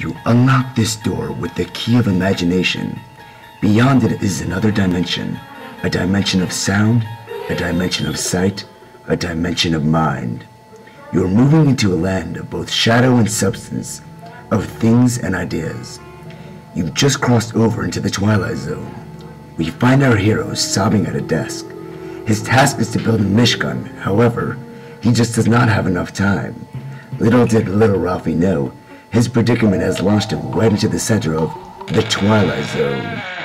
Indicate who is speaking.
Speaker 1: You unlock this door with the key of imagination. Beyond it is another dimension, a dimension of sound, a dimension of sight, a dimension of mind. You are moving into a land of both shadow and substance, of things and ideas. You've just crossed over into the Twilight Zone. We find our hero sobbing at a desk. His task is to build a Mishkan, however, he just does not have enough time. Little did little Ralphie know, his predicament has launched him right into the center of the Twilight Zone.